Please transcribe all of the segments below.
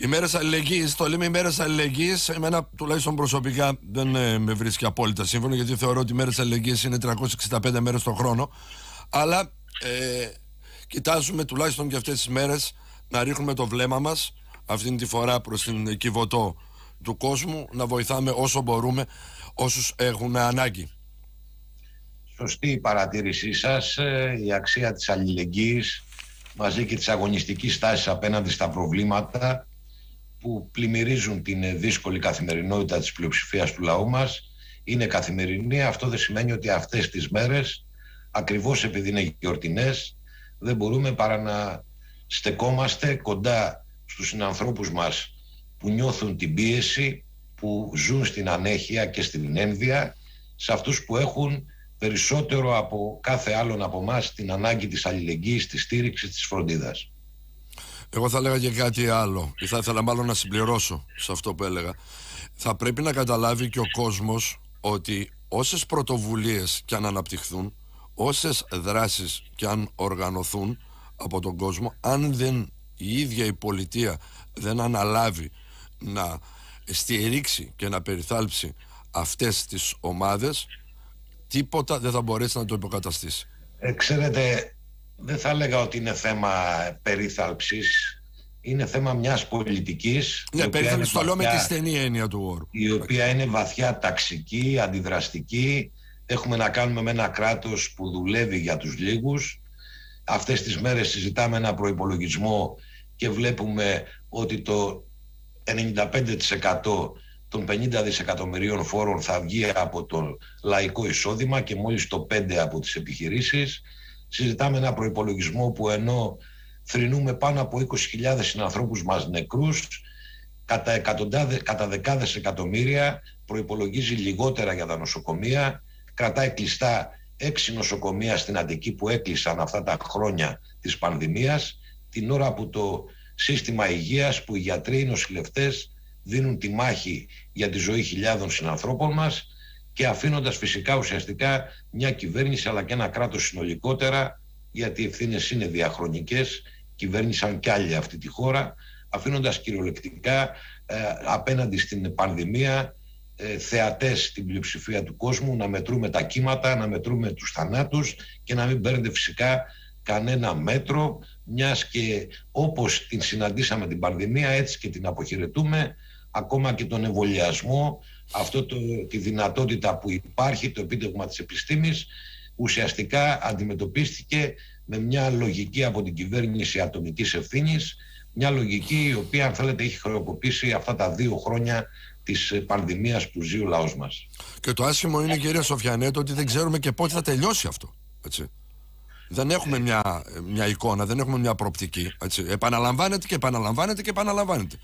Οι μέρες αλληλεγγύης, το λέμε οι μέρες αλληλεγγύης, εμένα τουλάχιστον προσωπικά δεν ε, με βρίσκει απόλυτα σύμφωνο, γιατί θεωρώ ότι οι μέρες αλληλεγγύης είναι 365 μέρες το χρόνο. Αλλά ε, κοιτάζουμε τουλάχιστον και αυτές τις μέρες να ρίχνουμε το βλέμμα μας αυτήν τη φορά προς την κυβωτό του κόσμου, να βοηθάμε όσο μπορούμε όσους έχουν ανάγκη. Σωστή η παρατήρησή σας, ε, η αξία της αλληλεγγύης μαζί και της αγωνιστικής στάσης απέναντι στα προβλήματα που πλημμυρίζουν την δύσκολη καθημερινότητα της πλειοψηφίας του λαού μας είναι καθημερινή. Αυτό δεν σημαίνει ότι αυτές τις μέρες, ακριβώς επειδή είναι γιορτινές, δεν μπορούμε παρά να στεκόμαστε κοντά στους συνανθρώπους μας που νιώθουν την πίεση, που ζουν στην ανέχεια και στην ένδια, σε αυτούς που έχουν περισσότερο από κάθε άλλον από εμάς την ανάγκη της αλληλεγγύης, της στήριξης, της φροντίδας. Εγώ θα έλεγα και κάτι άλλο ή θα ήθελα μάλλον να συμπληρώσω σε αυτό που έλεγα. Θα πρέπει να καταλάβει και ο κόσμος ότι όσες πρωτοβουλίες και αν αναπτυχθούν, όσες δράσεις και αν οργανωθούν από τον κόσμο, αν δεν η ίδια η πολιτεία δεν αναλάβει να στηρίξει και να περιθάλψει αυτές τις ομάδες τίποτα δεν θα μπορέσει να το υποκαταστήσει. Ε, ξέρετε, δεν θα έλεγα ότι είναι θέμα περίθαλψης. Είναι θέμα μιας πολιτικής. Ναι, περίθαλψη το λέω με τη στενή έννοια του όρου. Η οποία είναι βαθιά ταξική, αντιδραστική. Έχουμε να κάνουμε με ένα κράτος που δουλεύει για τους λίγους. Αυτές τις μέρες συζητάμε ένα προϋπολογισμό και βλέπουμε ότι το 95% των 50 δισεκατομμυρίων φόρων θα βγει από το λαϊκό εισόδημα και μόλις το 5 από τις επιχειρήσεις. Συζητάμε ένα προϋπολογισμό που ενώ θρυνούμε πάνω από 20.000 συνανθρώπους μας νεκρούς, κατά, εκατοντάδες, κατά δεκάδες εκατομμύρια προϋπολογίζει λιγότερα για τα νοσοκομεία, κρατάει κλειστά έξι νοσοκομεία στην Αττική που έκλεισαν αυτά τα χρόνια της πανδημίας, την ώρα που το σύστημα υγείας, που οι γιατροί, οι νοσηλευτές δίνουν τη μάχη για τη ζωή χιλιάδων συνανθρώπων μας και αφήνοντας φυσικά ουσιαστικά μια κυβέρνηση αλλά και ένα κράτος συνολικότερα γιατί οι ευθύνες είναι διαχρονικές, κυβέρνησαν κι άλλοι αυτή τη χώρα, αφήνοντας κυριολεκτικά ε, απέναντι στην πανδημία ε, θεατές στην πλειοψηφία του κόσμου να μετρούμε τα κύματα, να μετρούμε τους θανάτους και να μην παίρνετε φυσικά κανένα μέτρο μιας και όπως την συναντήσαμε την πανδημία έτσι και την αποχαιρετούμε ακόμα και τον εμβολιασμό, αυτό το, τη δυνατότητα που υπάρχει, το επίτευγμα της επιστήμης, ουσιαστικά αντιμετωπίστηκε με μια λογική από την κυβέρνηση ατομικής ευθύνης, μια λογική η οποία αν θέλετε έχει χρεοκοπήσει αυτά τα δύο χρόνια της πανδημίας που ζει ο λαός μας. Και το άσχημο είναι κυρία Σοφιανέτο ότι δεν ξέρουμε και πότε θα τελειώσει αυτό. Έτσι. Δεν έχουμε μια, μια εικόνα, δεν έχουμε μια προοπτική. Έτσι. Επαναλαμβάνεται και επαναλαμβάνεται και επαναλαμβάνεται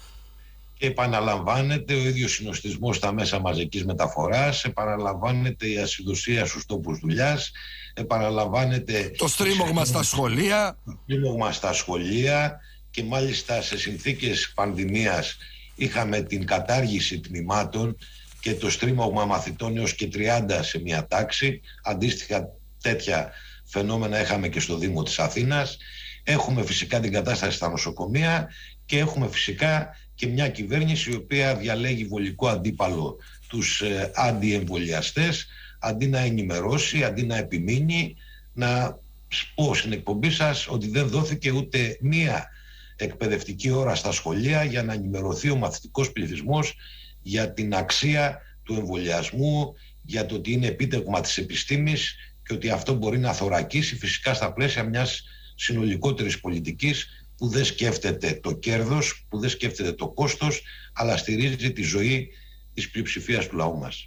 και επαναλαμβάνεται ο ίδιος συνοστισμός στα μέσα μαζικής μεταφοράς, επαναλαμβάνεται η ασυδοσία στους τόπους δουλειάς, επαναλαμβάνεται... Το στρίμωγμα στα σχολεία. Το στρίμωγμα στα σχολεία και μάλιστα σε συνθήκες πανδημίας είχαμε την κατάργηση τμήματων και το στρίμωγμα μαθητών έως και 30 σε μια τάξη. Αντίστοιχα τέτοια φαινόμενα είχαμε και στο Δήμο της Αθήνας. Έχουμε φυσικά την κατάσταση στα νοσοκομεία και έχουμε φυσικά και μια κυβέρνηση η οποία διαλέγει βολικό αντίπαλο τους ε, αντιεμβολιαστές αντί να ενημερώσει, αντί να επιμείνει να πω στην εκπομπή σας ότι δεν δόθηκε ούτε μία εκπαιδευτική ώρα στα σχολεία για να ενημερωθεί ο μαθητικός πληθυσμός για την αξία του εμβολιασμού, για το ότι είναι επίτευγμα της επιστήμης και ότι αυτό μπορεί να θωρακίσει φυσικά στα πλαίσια μιας συνολικότερης πολιτικής που δεν σκέφτεται το κέρδος, που δεν σκέφτεται το κόστος, αλλά στηρίζει τη ζωή της πλειοψηφίας του λαού μας.